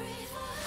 free for